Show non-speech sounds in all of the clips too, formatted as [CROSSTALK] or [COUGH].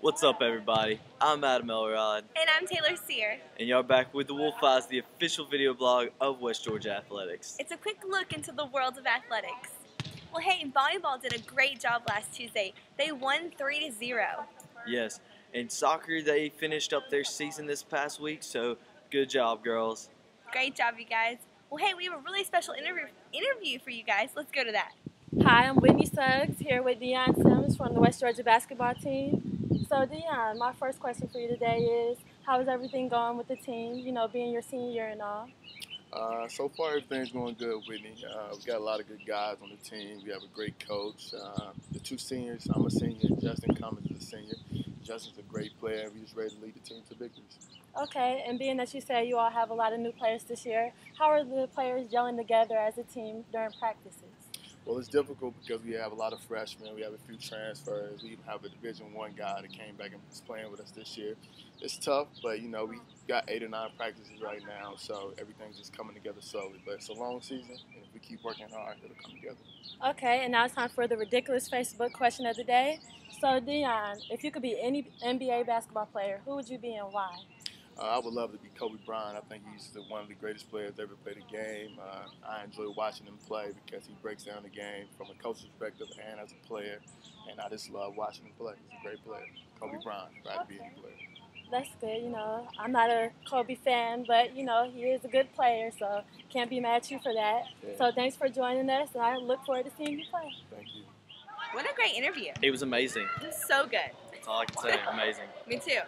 What's up, everybody? I'm Adam Elrod, And I'm Taylor Sear. and you're back with the Wolf Eyes, the official video blog of West Georgia Athletics. It's a quick look into the world of athletics. Well, hey, volleyball did a great job last Tuesday. They won 3 to 0. Yes, and soccer, they finished up their season this past week, so good job, girls. Great job, you guys. Well, hey, we have a really special interview interview for you guys. Let's go to that. Hi, I'm Whitney Suggs here with Deion Sims from the West Georgia basketball team. So, Deion, my first question for you today is how is everything going with the team, you know, being your senior year and all? Uh, so far, everything's going good, Whitney. Uh, we got a lot of good guys on the team. We have a great coach. Uh, the two seniors, I'm a senior. Justin Cummins is a senior. Justin's a great player. We're just ready to lead the team to victories. Okay, and being that you say you all have a lot of new players this year, how are the players gelling together as a team during practices? Well, it's difficult because we have a lot of freshmen. We have a few transfers. We even have a Division One guy that came back and is playing with us this year. It's tough, but you know we got eight or nine practices right now, so everything's just coming together slowly. But it's a long season, and if we keep working hard, it'll come together. Okay, and now it's time for the ridiculous Facebook question of the day. So, Deion, if you could be any NBA basketball player, who would you be and why? Uh, I would love to be Kobe Bryant. I think he's the, one of the greatest players to ever played the game. Uh, I enjoy watching him play because he breaks down the game from a coach's perspective and as a player. And I just love watching him play. He's a great player. Kobe Bryant, if I had to be any player. That's good, you know. I'm not a Kobe fan, but you know, he is a good player, so can't be mad at you for that. Yeah. So thanks for joining us, and I look forward to seeing you play. Thank you. What a great interview. It was amazing. It was so good. That's all I can say. Amazing. [LAUGHS] Me too.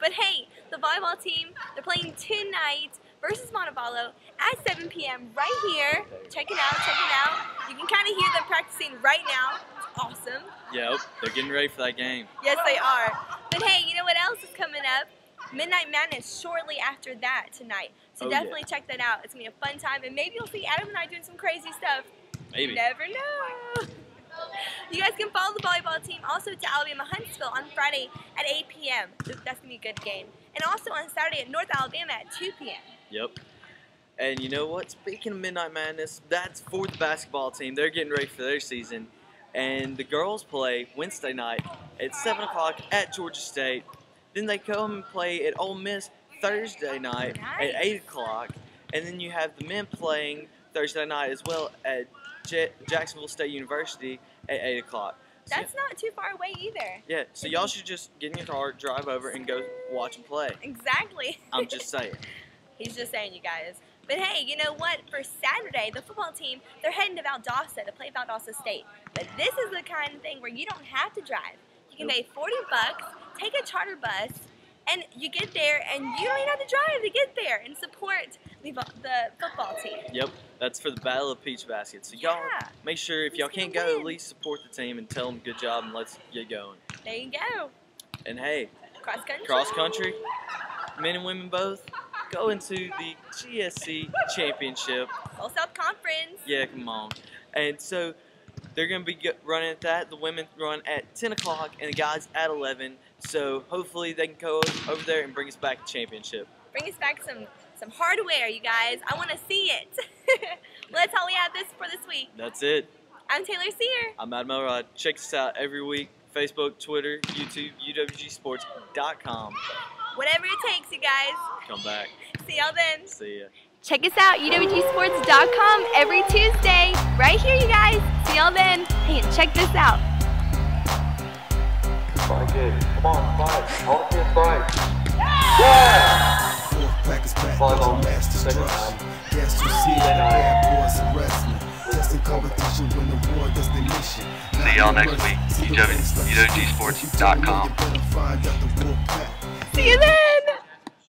But hey, the volleyball team, they're playing tonight versus Montevallo at 7 p.m. right here. Check it out, check it out. You can kind of hear them practicing right now. It's awesome. Yep, they're getting ready for that game. Yes, they are. But hey, you know what else is coming up? Midnight Madness shortly after that tonight. So Oh, yeah. definitely check that out. It's gonna be a fun time, and maybe you'll see Adam and I doing some crazy stuff. Maybe. You never know. You guys can follow the volleyball team also to Alabama Huntsville on Friday at 8 p.m. That's gonna be a good game. And also on Saturday at North Alabama at 2 p.m. Yep. And you know what? Speaking of Midnight Madness, that's for the basketball team. They're getting ready for their season. And the girls play Wednesday night at 7 o'clock at Georgia State. Then they come and play at Ole Miss Thursday night at 8 o'clock. And then you have the men playing Thursday night as well at J- Jacksonville State University at 8 o'clock. So, That's not too far away either. yeah, so y'all should just get in your car, drive over, and go watch and play. Exactly. I'm just saying. [LAUGHS] He's just saying, you guys. But hey, you know what? For Saturday, the football team, they're heading to Valdosta to play Valdosta State. But this is the kind of thing where you don't have to drive. You can pay 40 bucks, take a charter bus, and you get there, and you don't even have to drive to get there and support the, the football team. Yep, that's for the Battle of Peach Basket. So y'all Yeah. make sure if Who's y'all can't go, at least support the team and tell them good job and let's get going. There you go. And hey, Cross country. cross country, men and women both, go into the GSC Championship. Gulf South Conference. Yeah, come on. And so they're going to be running at that. The women run at 10 o'clock and the guys at 11. So hopefully they can go over there and bring us back a championship. Bring us back some, some hardware, you guys. I want to see it. [LAUGHS] well, that's all we have this for this week. That's it. I'm Taylor Sear. I'm Adam Elrod. Check us out every week. Facebook, Twitter, YouTube, UWGsports.com. Whatever it takes, you guys. Come back. See y'all then. See ya. Check us out, UWGsports.com every Tuesday. Right here, you guys. See y'all then. Hey, and check this out. Fight good. Come on, fight. All the kids fight. On. your master's Second trust. time. Guess you see the bad boys in wrestling. Just in competition when the war does the mission. See y'all next week. UW UWGsports.com. You better find out the wolf pack. See you then.